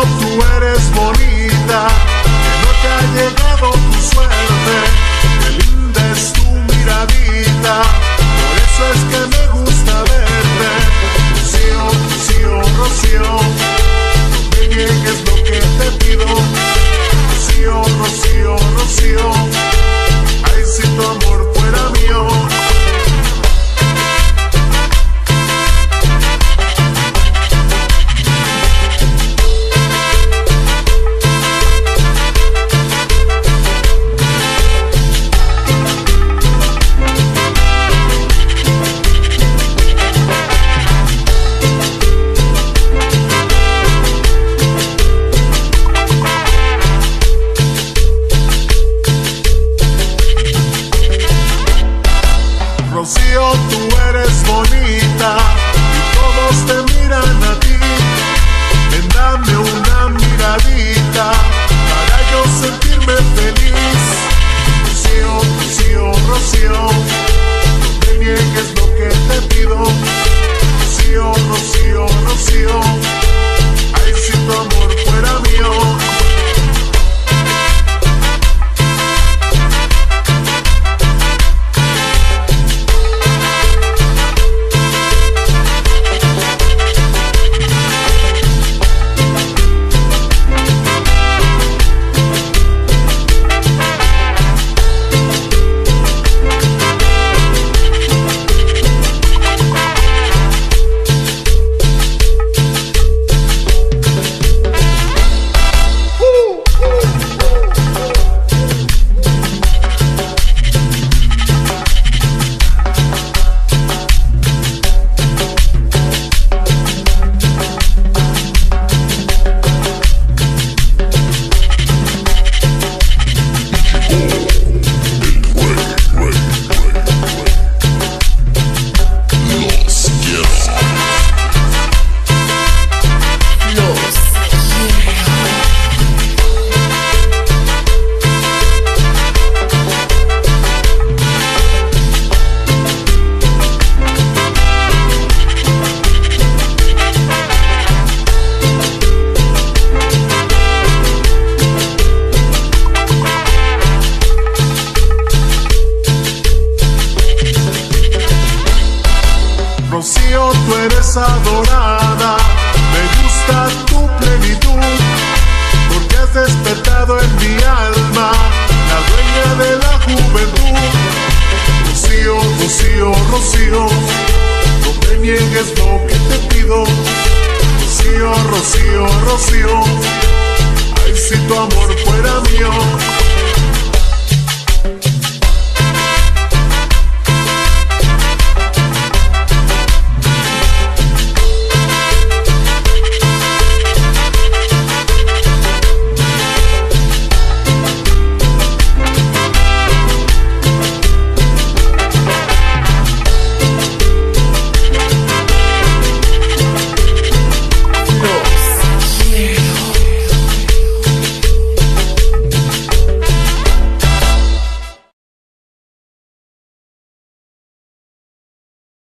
Tú eres bonita, que no te ha llegado tu suerte, eres adorada, me gusta tu plenitud, porque has despertado en mi alma la dueña de la juventud. Rocío, Rocío, Rocío, no me niegues lo que te pido. Rocío, Rocío, Rocío, ay si tu amor fuera.